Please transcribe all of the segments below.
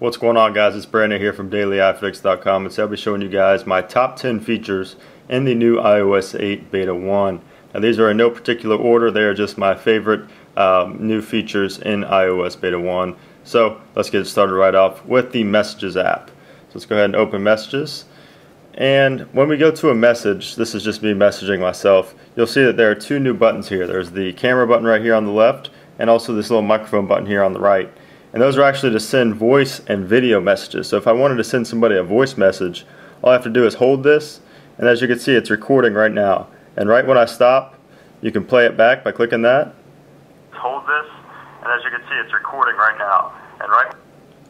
What's going on guys, it's Brandon here from DailyiFix.com and today I'll be showing you guys my top 10 features in the new iOS 8 Beta 1. Now these are in no particular order, they are just my favorite um, new features in iOS Beta 1. So let's get started right off with the Messages app. So let's go ahead and open Messages. And when we go to a message, this is just me messaging myself, you'll see that there are two new buttons here. There's the camera button right here on the left and also this little microphone button here on the right. And those are actually to send voice and video messages. So if I wanted to send somebody a voice message, all I have to do is hold this, and as you can see, it's recording right now. And right when I stop, you can play it back by clicking that. Hold this, and as you can see, it's recording right now. And right.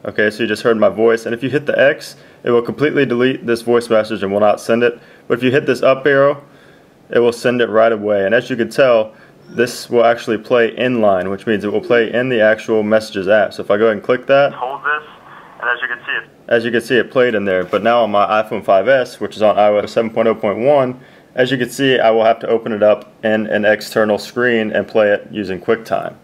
Okay, so you just heard my voice, and if you hit the X, it will completely delete this voice message and will not send it. But if you hit this up arrow, it will send it right away. And as you can tell, this will actually play inline, which means it will play in the actual Messages app. So if I go ahead and click that, hold this, and as you can see it, as you can see it played in there. But now on my iPhone 5s, which is on iOS 7.0.1, as you can see, I will have to open it up in an external screen and play it using QuickTime.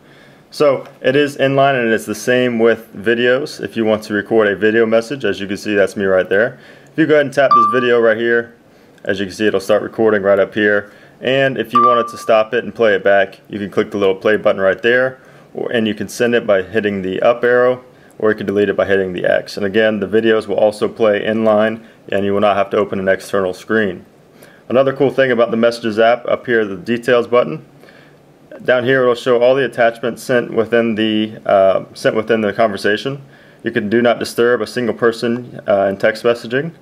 So it is inline and it's the same with videos. If you want to record a video message, as you can see, that's me right there. If you go ahead and tap this video right here, as you can see, it'll start recording right up here. And if you wanted to stop it and play it back, you can click the little play button right there, or, and you can send it by hitting the up arrow, or you can delete it by hitting the X. And again, the videos will also play inline, and you will not have to open an external screen. Another cool thing about the Messages app, up here, the Details button, down here it will show all the attachments sent within the uh, sent within the conversation. You can do not disturb a single person uh, in text messaging.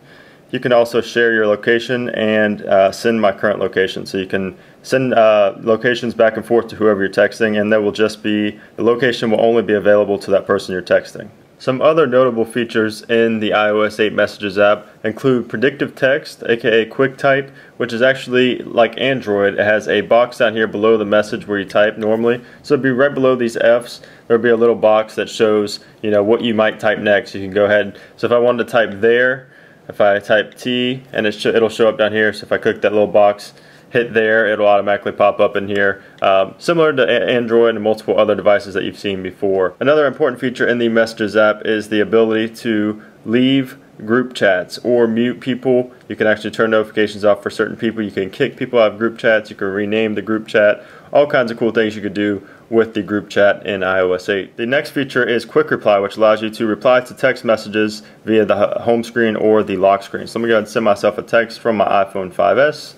You can also share your location and uh, send my current location. So you can send uh, locations back and forth to whoever you're texting and that will just be, the location will only be available to that person you're texting. Some other notable features in the iOS 8 Messages app include predictive text, aka QuickType, which is actually like Android. It has a box down here below the message where you type normally. So it'd be right below these F's. There'll be a little box that shows, you know, what you might type next. You can go ahead. So if I wanted to type there, if I type T and it sh it'll show up down here so if I click that little box hit there it'll automatically pop up in here um, similar to Android and multiple other devices that you've seen before. Another important feature in the Messages app is the ability to leave group chats or mute people. You can actually turn notifications off for certain people. You can kick people out of group chats. You can rename the group chat. All kinds of cool things you could do with the group chat in iOS 8. The next feature is Quick Reply, which allows you to reply to text messages via the home screen or the lock screen. So let me go ahead and send myself a text from my iPhone 5S.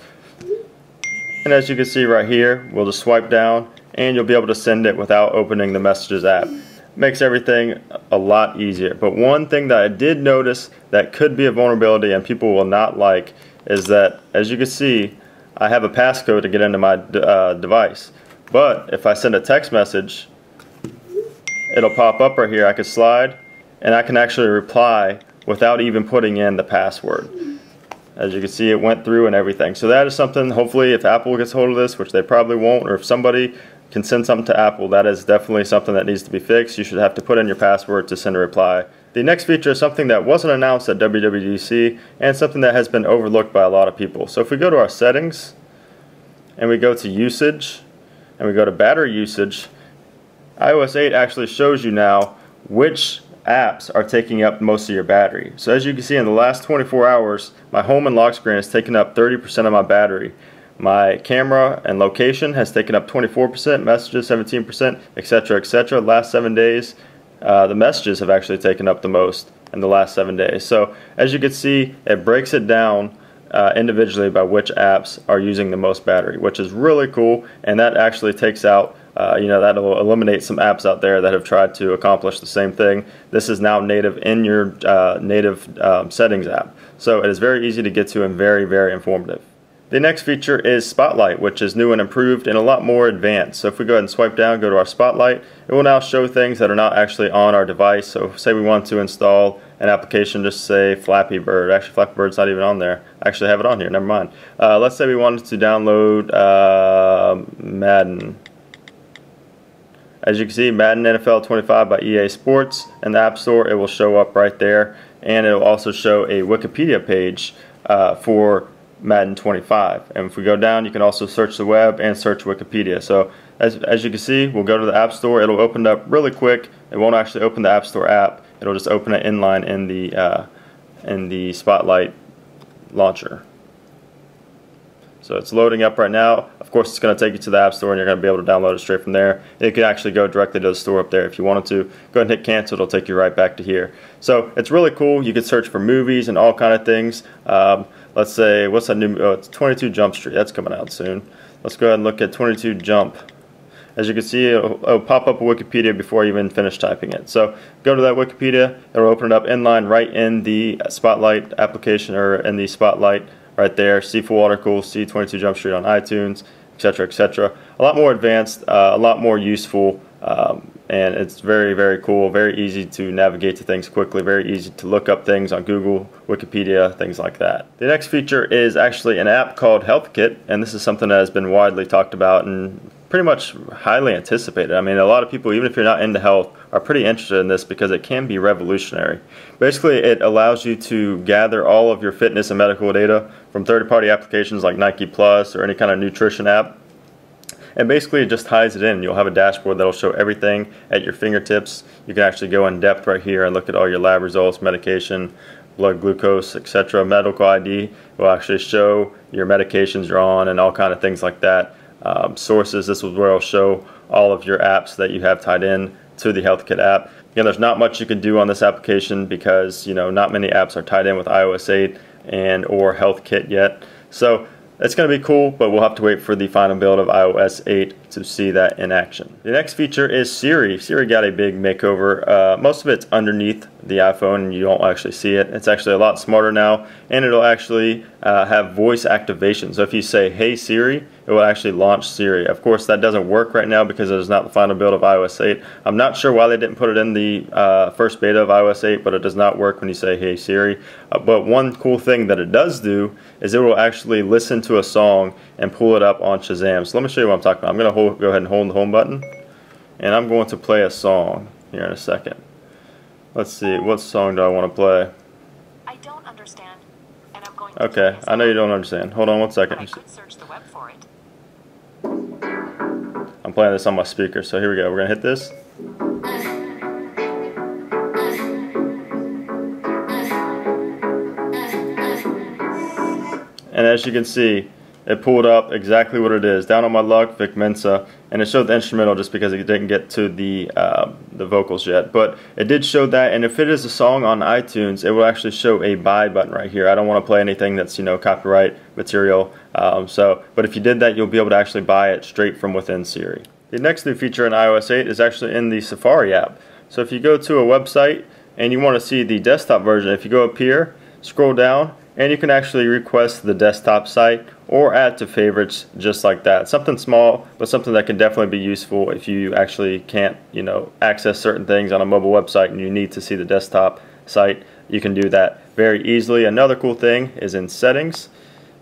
And as you can see right here, we'll just swipe down and you'll be able to send it without opening the Messages app. Makes everything a lot easier. But one thing that I did notice that could be a vulnerability and people will not like is that, as you can see, I have a passcode to get into my uh, device. But if I send a text message, it'll pop up right here. I can slide and I can actually reply without even putting in the password. As you can see, it went through and everything. So that is something, hopefully, if Apple gets hold of this, which they probably won't, or if somebody can send something to Apple, that is definitely something that needs to be fixed. You should have to put in your password to send a reply. The next feature is something that wasn't announced at WWDC and something that has been overlooked by a lot of people. So if we go to our settings and we go to usage, and we go to battery usage, iOS 8 actually shows you now which apps are taking up most of your battery. So as you can see in the last 24 hours, my home and lock screen has taken up 30% of my battery. My camera and location has taken up 24%, messages 17%, etc., etc. Last seven days, uh, the messages have actually taken up the most in the last seven days. So as you can see, it breaks it down uh, individually by which apps are using the most battery, which is really cool. And that actually takes out, uh, you know, that'll eliminate some apps out there that have tried to accomplish the same thing. This is now native in your uh, native um, settings app. So it is very easy to get to and very, very informative. The next feature is Spotlight, which is new and improved and a lot more advanced. So if we go ahead and swipe down, go to our Spotlight, it will now show things that are not actually on our device. So say we want to install an application, just say Flappy Bird. Actually, Flappy Bird's not even on there. I actually have it on here, never mind. Uh, let's say we wanted to download uh, Madden. As you can see, Madden NFL 25 by EA Sports in the App Store. It will show up right there. And it will also show a Wikipedia page uh, for Madden 25. And if we go down, you can also search the web and search Wikipedia. So as, as you can see, we'll go to the App Store. It'll open up really quick. It won't actually open the App Store app. It'll just open it inline in the uh, in the Spotlight launcher. So it's loading up right now. Of course, it's going to take you to the App Store and you're going to be able to download it straight from there. You could actually go directly to the store up there if you wanted to. Go ahead and hit cancel. It'll take you right back to here. So it's really cool. You can search for movies and all kind of things. Um, let's say, what's that new, oh, it's 22 Jump Street. That's coming out soon. Let's go ahead and look at 22 Jump. As you can see, it'll, it'll, pop up a Wikipedia before you even finish typing it. So go to that Wikipedia. It'll open it up inline right in the Spotlight application or in the Spotlight right there. See full article, see 22 Jump Street on iTunes, etc., etc. A lot more advanced, uh, a lot more useful, um, and it's very, very cool. Very easy to navigate to things quickly. Very easy to look up things on Google, Wikipedia, things like that. The next feature is actually an app called HealthKit, and this is something that has been widely talked about and pretty much highly anticipated. I mean, a lot of people, even if you're not into health, are pretty interested in this because it can be revolutionary. Basically, it allows you to gather all of your fitness and medical data from third-party applications like Nike Plus or any kind of nutrition app. And basically, it just ties it in. You'll have a dashboard that'll show everything at your fingertips. You can actually go in depth right here and look at all your lab results, medication, blood glucose, etc. Medical ID will actually show your medications you're on and all kind of things like that um, sources. This is where I'll show all of your apps that you have tied in to the HealthKit app. Again, there's not much you can do on this application because you know not many apps are tied in with iOS 8 and or HealthKit yet. So it's going to be cool, but we'll have to wait for the final build of iOS 8 to see that in action. The next feature is Siri. Siri got a big makeover. Uh, most of it's underneath the iPhone you don't actually see it. It's actually a lot smarter now and it'll actually uh, have voice activation. So if you say, hey Siri, it will actually launch Siri. Of course, that doesn't work right now because it is not the final build of iOS 8. I'm not sure why they didn't put it in the uh, first beta of iOS 8, but it does not work when you say, hey Siri. Uh, but one cool thing that it does do is it will actually listen to a song and pull it up on Shazam. So let me show you what I'm talking about. I'm going to go ahead and hold the home button, and I'm going to play a song here in a second. Let's see, what song do I want to play? I don't understand, and I'm going Okay, I know you don't understand. Hold on one second. I could search the web for it. I'm playing this on my speaker, so here we go. We're going to hit this. And as you can see, it pulled up exactly what it is. Down on my luck, Vic Mensa, and it showed the instrumental just because it didn't get to the uh, the vocals yet. But it did show that, and if it is a song on iTunes, it will actually show a buy button right here. I don't want to play anything that's you know copyright material. Um, so, but if you did that, you'll be able to actually buy it straight from within Siri. The next new feature in iOS 8 is actually in the Safari app. So if you go to a website and you want to see the desktop version, if you go up here, scroll down, and you can actually request the desktop site or add to favorites just like that. Something small, but something that can definitely be useful if you actually can't, you know, access certain things on a mobile website and you need to see the desktop site. You can do that very easily. Another cool thing is in settings.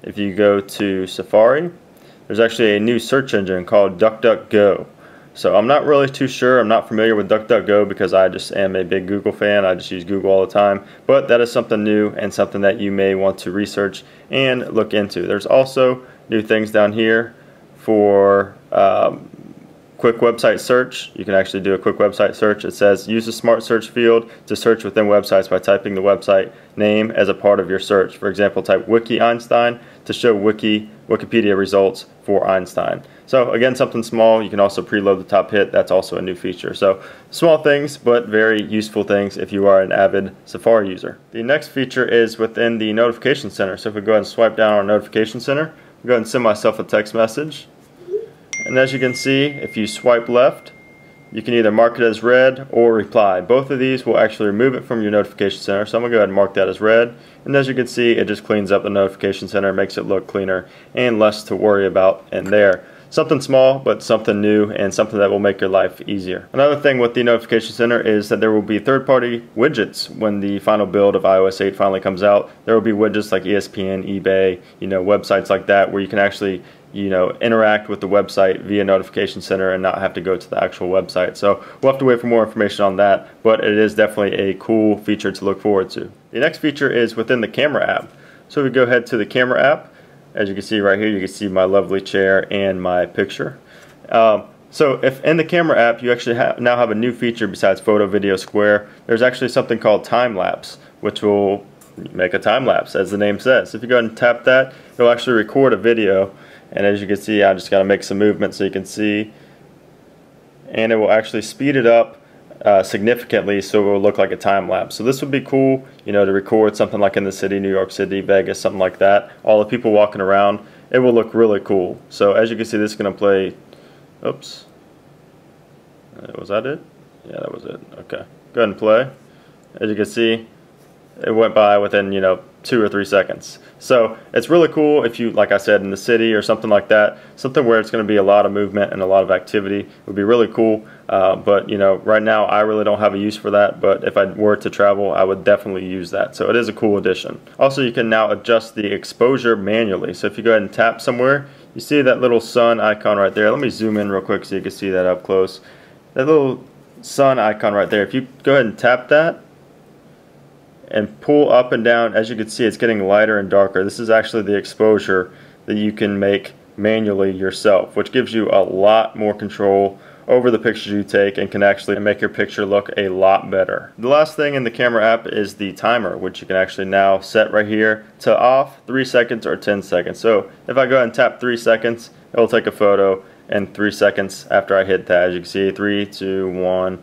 If you go to Safari, there's actually a new search engine called DuckDuckGo. So I'm not really too sure. I'm not familiar with DuckDuckGo because I just am a big Google fan. I just use Google all the time. But that is something new and something that you may want to research and look into. There's also new things down here for um, quick website search. You can actually do a quick website search. It says use the smart search field to search within websites by typing the website name as a part of your search. For example, type Wiki Einstein to show Wiki Wikipedia results for Einstein. So again, something small. You can also preload the top hit. That's also a new feature. So small things, but very useful things if you are an avid Safari user. The next feature is within the notification center. So if we go ahead and swipe down our notification center, go ahead and send myself a text message. And as you can see, if you swipe left, you can either mark it as read or reply. Both of these will actually remove it from your notification center. So I'm going to go ahead and mark that as read. And as you can see, it just cleans up the notification center, makes it look cleaner and less to worry about in there. Something small, but something new and something that will make your life easier. Another thing with the notification center is that there will be third-party widgets when the final build of iOS 8 finally comes out. There will be widgets like ESPN, eBay, you know, websites like that where you can actually you know, interact with the website via notification center and not have to go to the actual website. So we'll have to wait for more information on that, but it is definitely a cool feature to look forward to. The next feature is within the camera app. So we go ahead to the camera app. As you can see right here, you can see my lovely chair and my picture. Um, So if in the camera app you actually ha now have a new feature besides photo, video, square, there's actually something called time lapse, which will make a time lapse as the name says. If you go ahead and tap that, it'll actually record a video and as you can see I just got to make some movement so you can see and it will actually speed it up uh, significantly so it will look like a time lapse. So this would be cool, you know, to record something like in the city, New York City, Vegas, something like that. All the people walking around, it will look really cool. So as you can see, this is going to play Oops. Uh, was that it? Yeah, that was it. Okay. Go ahead and play. As you can see, it went by within, you know, two or three seconds. So it's really cool if you, like I said, in the city or something like that, something where it's going to be a lot of movement and a lot of activity it would be really cool. Uh, but, you know, right now I really don't have a use for that, but if I were to travel, I would definitely use that. So it is a cool addition. Also, you can now adjust the exposure manually. So if you go ahead and tap somewhere, you see that little sun icon right there. Let me zoom in real quick so you can see that up close. That little sun icon right there. If you go ahead and tap that, and pull up and down as you can see it's getting lighter and darker this is actually the exposure that you can make manually yourself which gives you a lot more control over the pictures you take and can actually make your picture look a lot better. The last thing in the camera app is the timer which you can actually now set right here to off 3 seconds or 10 seconds. So if I go ahead and tap 3 seconds it will take a photo and 3 seconds after I hit that as you can see 3, 2, 1,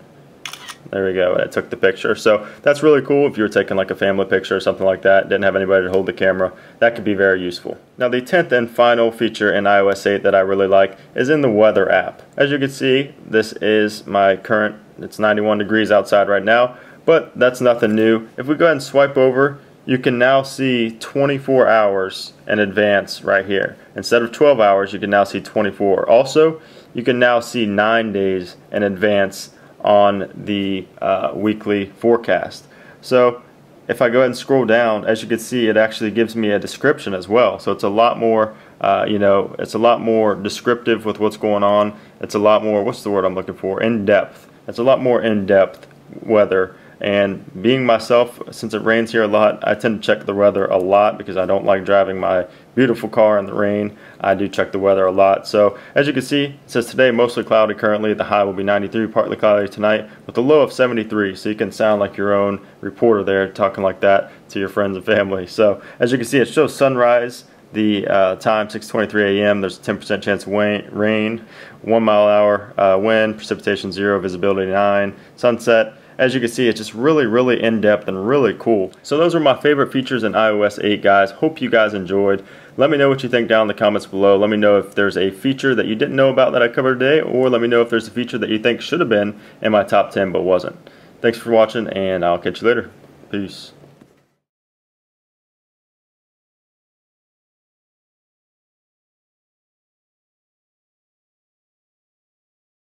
there we go. I took the picture. So that's really cool if you were taking like a family picture or something like that, didn't have anybody to hold the camera. That could be very useful. Now the 10th and final feature in iOS 8 that I really like is in the weather app. As you can see, this is my current, it's 91 degrees outside right now, but that's nothing new. If we go ahead and swipe over, you can now see 24 hours in advance right here. Instead of 12 hours, you can now see 24. Also, you can now see 9 days in advance on the uh, weekly forecast. So if I go ahead and scroll down, as you can see, it actually gives me a description as well. So it's a lot more, uh, you know, it's a lot more descriptive with what's going on. It's a lot more, what's the word I'm looking for? In depth. It's a lot more in depth weather and being myself, since it rains here a lot, I tend to check the weather a lot because I don't like driving my beautiful car in the rain. I do check the weather a lot. So as you can see, it says today mostly cloudy currently. The high will be 93, partly cloudy tonight with a low of 73. So you can sound like your own reporter there talking like that to your friends and family. So as you can see, it shows sunrise the uh, time 6:23 a.m. There's a 10% chance of rain, one mile hour uh, wind, precipitation zero, visibility nine, sunset as you can see, it's just really, really in-depth and really cool. So those are my favorite features in iOS 8, guys. Hope you guys enjoyed. Let me know what you think down in the comments below. Let me know if there's a feature that you didn't know about that I covered today, or let me know if there's a feature that you think should have been in my top 10 but wasn't. Thanks for watching, and I'll catch you later. Peace.